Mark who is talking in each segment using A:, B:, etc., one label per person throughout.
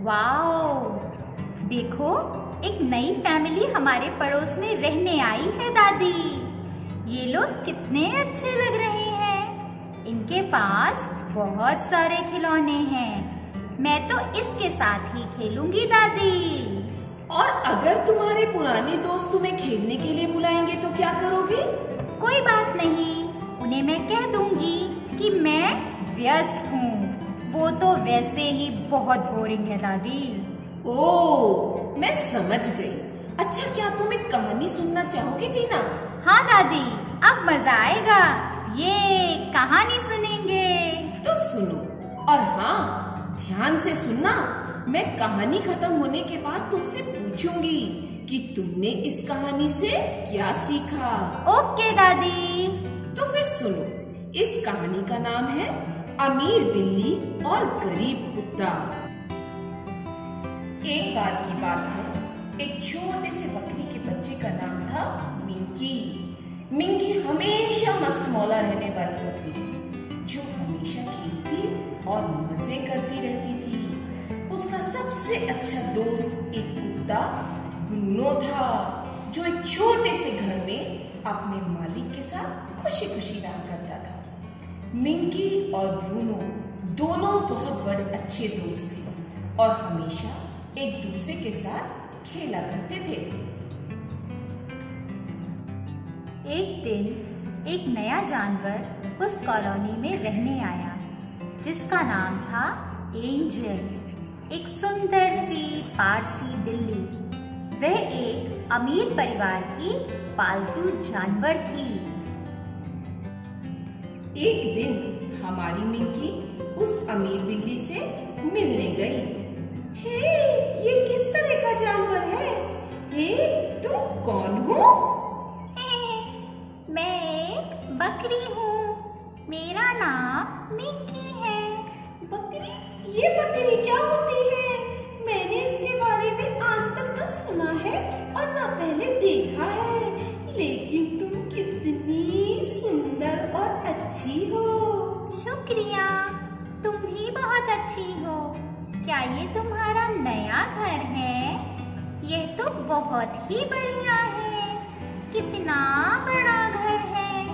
A: Wow. देखो एक नई फैमिली हमारे पड़ोस में रहने आई है दादी। ये लोग कितने अच्छे लग रहे हैं। इनके पास बहुत सारे खिलौने हैं। मैं तो इसके साथ ही खेलूँगी दादी।
B: और अगर तुम्हारे पुराने दोस्त तुम्हें खेलने के लिए बुलाएँगे तो क्या करोगे?
A: कोई बात नहीं उन्हें मैं कह दूँगी कि मैं व्यस्त हूँ। वो तो वैसे ही बहुत बोरिंग है दादी।
B: ओ मैं समझ गई। अच्छा क्या तुम एक कहानी सुनना चाहोगे जीना?
A: हाँ दादी अब मज़ा आएगा। ये कहानी सुनेंगे।
B: तो सुनो और हाँ ध्यान से सुनना। मैं कहानी खत्म होने के बाद तुमसे पूछूँगी कि तुमने इस कहानी से क्या सीखा।
A: ओके दादी।
B: तो फिर सुनो इस कहानी का नाम है अमीर बिल्ली और गरीब कुत्ता। एक बार की बात है, एक छोटे से बकरी के बच्चे का नाम था मिंकी। मिंकी हमेशा मस्त मौला रहने वाली बकरी थी, जो हमेशा खेलती और मज़े करती रहती थी। उसका सबसे अच्छा दोस्त एक कुत्ता ब्रूनो था, जो एक छोटे से घर में अपने मालिक के साथ खुशी खुशी रहा करता था। मिंकी और ब्रूनो दोनों बहुत बड़े, अच्छे दोस्त थे और हमेशा एक दूसरे के साथ खेला करते थे।
A: एक दिन एक नया जानवर उस कॉलोनी में रहने आया, जिसका नाम था एंजल। एक सुंदर सी पारसी बिल्ली। वह एक अमीर परिवार की पालतू जानवर थी।
B: एक दिन हमारी मिंकी उस अमीर बिल्ली से मिलने गई। हे ये किस तरह का जानवर है? हे तुम कौन हो?
A: मैं एक बकरी हूँ। मेरा नाम मिंकी है।
B: बकरी? ये बकरी क्या होती है? मैंने इसके बारे में आज तक न सुना है और न पहले
A: बहुत अच्छी हो। क्या ये तुम्हारा नया घर है? यह तो बहुत ही बढ़िया है। कितना बड़ा घर है।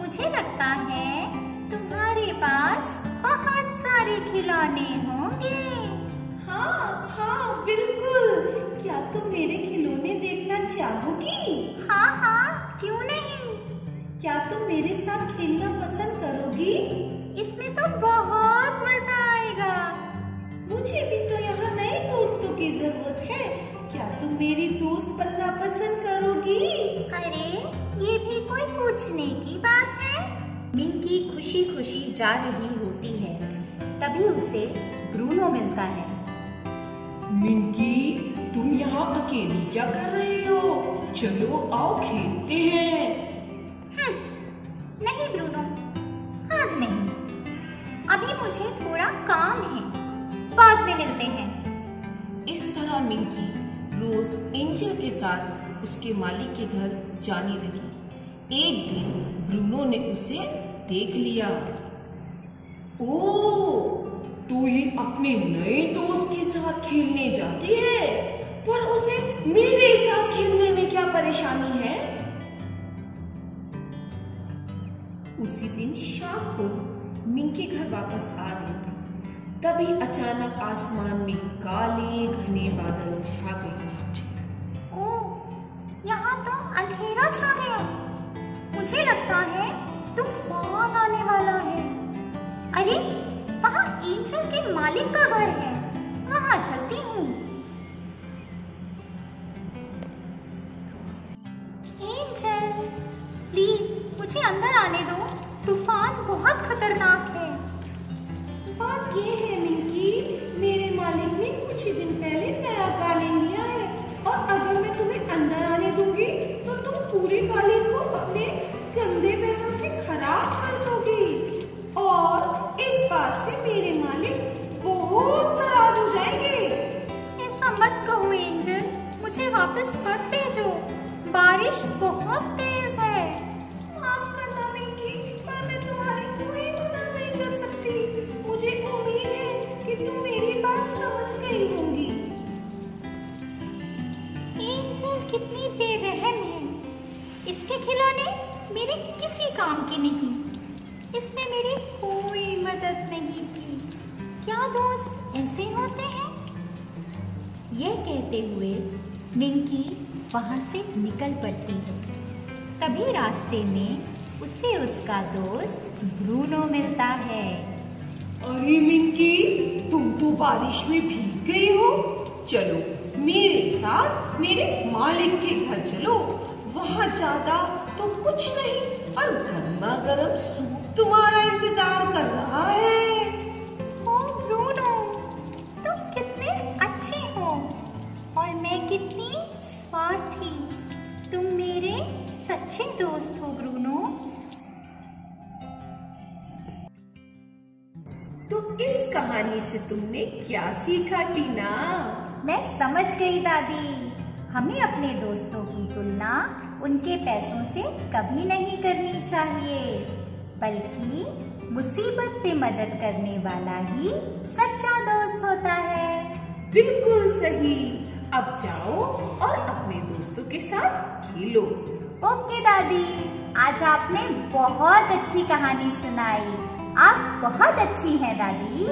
A: मुझे लगता है तुम्हारे पास बहुत सारे खिलौने होंगे।
B: हाँ हाँ बिल्कुल। क्या तुम मेरे खिलौने देखना चाहोगी?
A: हाँ हाँ क्यों नहीं?
B: क्या तुम मेरे साथ खेलना पसंद करोगी?
A: इसमें तो बहुत
B: मुझे भी तो यहाँ नए दोस्तों की ज़रूरत है। क्या तुम मेरी दोस्त बनना पसंद करोगी?
A: अरे ये भी कोई पूछने की बात है? मिंकी खुशी खुशी जा रही होती है। तभी उसे ब्रूनो मिलता है।
B: मिंकी तुम यहाँ अकेली क्या कर रहे हो? चलो आओ खेलते हैं।
A: हम्म, नहीं ब्रूनो आज नहीं। अभी मुझे थोड़ा काम है। बाद में मिलते हैं।
B: इस तरह मिंकी रोज एंजल के साथ उसके मालिक के घर जाने लगी। एक दिन ब्रूनो ने उसे देख लिया। ओ तो ये अपने नए दोस्त के साथ खेलने जाती है, पर उसे मेरे साथ खेलने में क्या परेशानी है? उसी दिन शाम को मिंकी घर वापस आ गई तभी अचानक आसमान में काले घने बादल छा गए।
A: ओ, यहाँ तो अंधेरा छा गया। मुझे लगता है तूफ़ान आने वाला है। अरे वहाँ एंजल के मालिक का घर है। वहाँ चलती हूँ। एंजल प्लीज़ मुझे अंदर आने दो। तूफ़ान बहुत खतरनाक है।
B: ये है मिंकी मेरे मालिक ने कुछ ही दिन पहले नया कालीन लिया है। और अगर मैं तुम्हें अंदर आने दूँगी तो तुम पूरे कालीन को अपने गंदे पैरों से खराब कर दोगी। और इस बात से मेरे मालिक बहुत नाराज़ हो जाएँगे।
A: ऐसा मत कहो, एंजल। मुझे वापस मत भेजो। बारिश बहुत तेज काम की नहीं। इसने मेरी कोई मदद नहीं की। क्या दोस्त ऐसे होते हैं? यह कहते हुए मिंकी वहाँ से निकल पड़ती है। तभी रास्ते में उसे उसका दोस्त ब्रूनो मिलता है।
B: अरे मिंकी तुम तो बारिश में भीग गई हो। चलो, मेरे साथ मेरे मालिक के घर चलो। वहाँ ज़्यादा तो कुछ नहीं। और गर्मा गर्म सूप तुम्हारा इंतज़ार कर रहा है।
A: ओ ब्रूनो तुम कितने अच्छे हो और मैं कितनी स्वार्थी। तुम मेरे सच्चे दोस्त हो ब्रूनो।
B: तो इस कहानी से तुमने क्या सीखा टीना?
A: मैं समझ गई दादी। हमें अपने दोस्तों की तुलना उनके पैसों से कभी नहीं करनी चाहिए बल्कि मुसीबत में मदद करने वाला ही सच्चा दोस्त होता है।
B: बिल्कुल सही। अब जाओ और अपने दोस्तों के साथ खेलो।
A: ओके दादी आज आपने बहुत अच्छी कहानी सुनाई। आप बहुत अच्छी हैं दादी।